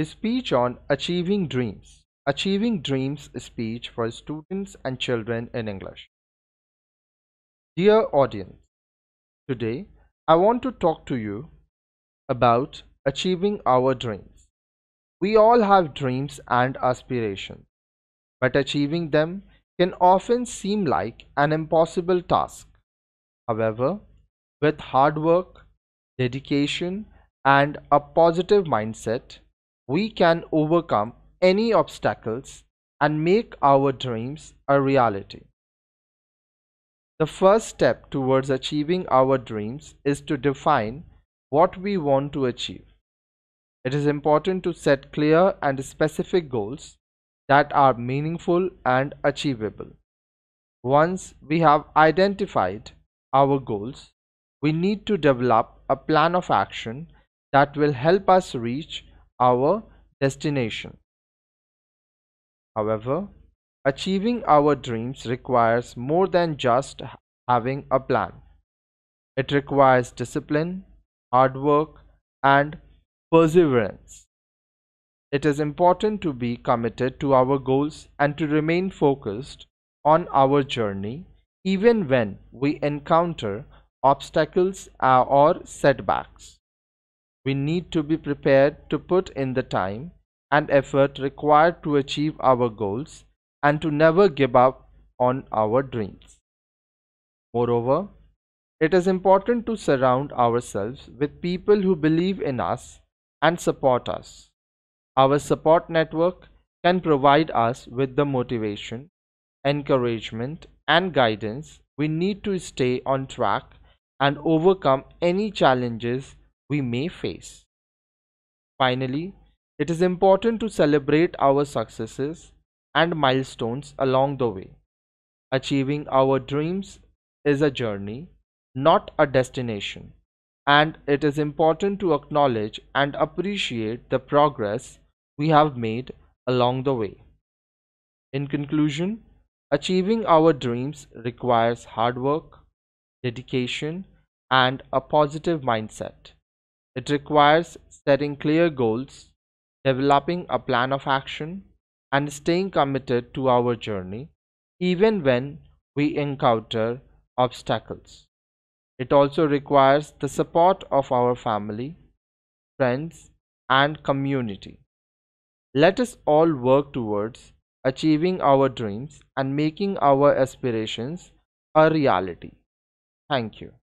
Speech on Achieving Dreams. Achieving Dreams speech for students and children in English. Dear audience, today I want to talk to you about achieving our dreams. We all have dreams and aspirations, but achieving them can often seem like an impossible task. However, with hard work, dedication, and a positive mindset, we can overcome any obstacles and make our dreams a reality. The first step towards achieving our dreams is to define what we want to achieve. It is important to set clear and specific goals that are meaningful and achievable. Once we have identified our goals, we need to develop a plan of action that will help us reach our destination. However, achieving our dreams requires more than just having a plan. It requires discipline, hard work, and perseverance. It is important to be committed to our goals and to remain focused on our journey even when we encounter obstacles uh, or setbacks. We need to be prepared to put in the time and effort required to achieve our goals and to never give up on our dreams. Moreover, it is important to surround ourselves with people who believe in us and support us. Our support network can provide us with the motivation, encouragement, and guidance we need to stay on track and overcome any challenges we may face. Finally, it is important to celebrate our successes and milestones along the way. Achieving our dreams is a journey, not a destination, and it is important to acknowledge and appreciate the progress we have made along the way. In conclusion, achieving our dreams requires hard work, dedication, and a positive mindset. It requires setting clear goals, developing a plan of action, and staying committed to our journey even when we encounter obstacles. It also requires the support of our family, friends, and community. Let us all work towards achieving our dreams and making our aspirations a reality. Thank you.